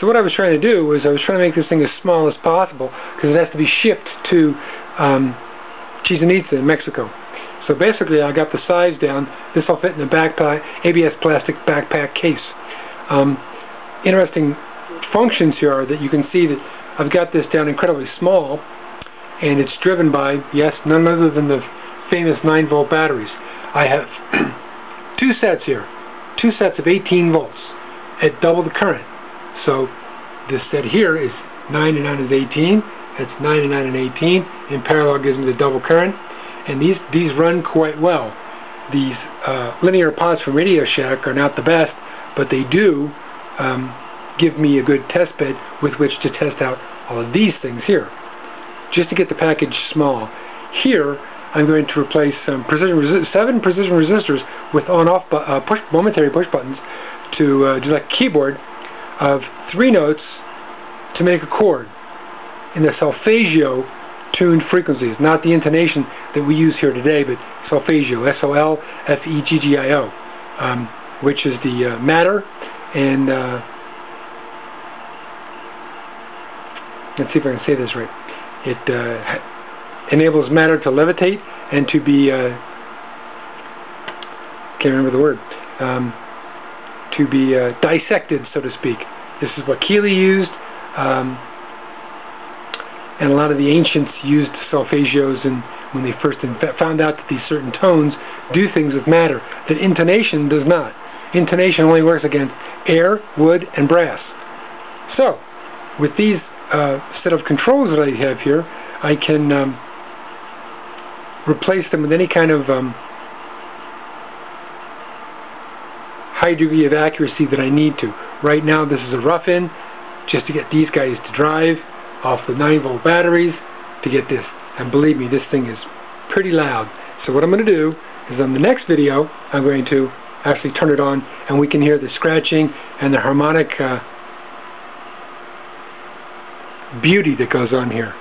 So what I was trying to do was I was trying to make this thing as small as possible because it has to be shipped to um, Chichen Itza in Mexico. So basically I got the size down. This will fit in a backpack, ABS plastic backpack case. Um, interesting functions here are that you can see that I've got this down incredibly small and it's driven by, yes, none other than the famous 9 volt batteries. I have two sets here, two sets of 18 volts at double the current. So this set here is 9 and 9 is 18. That's 9 and 9 and 18. In parallel gives me the double current. And these, these run quite well. These uh, linear pods from Radio Shack are not the best, but they do um, give me a good test bed with which to test out all of these things here. Just to get the package small. Here, I'm going to replace some precision seven precision resistors with on-off uh, push momentary push buttons to uh, do like keyboard of three notes to make a chord in the solfeggio tuned frequencies, not the intonation that we use here today, but solfeggio, S-O-L-F-E-G-G-I-O, um, which is the uh, matter and uh, let's see if I can say this right. It uh, enables matter to levitate and to be uh, can't remember the word um, to be uh, dissected, so to speak. This is what Keely used, um, and a lot of the ancients used solfeggios and when they first found out that these certain tones do things with matter that intonation does not. Intonation only works against air, wood, and brass. So, with these uh, set of controls that I have here, I can um, replace them with any kind of um, high degree of accuracy that I need to. Right now this is a rough-in just to get these guys to drive off the 9 volt batteries to get this. And believe me, this thing is pretty loud. So what I'm going to do is on the next video, I'm going to actually turn it on and we can hear the scratching and the harmonic uh, beauty that goes on here.